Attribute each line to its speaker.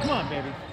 Speaker 1: Come on, baby.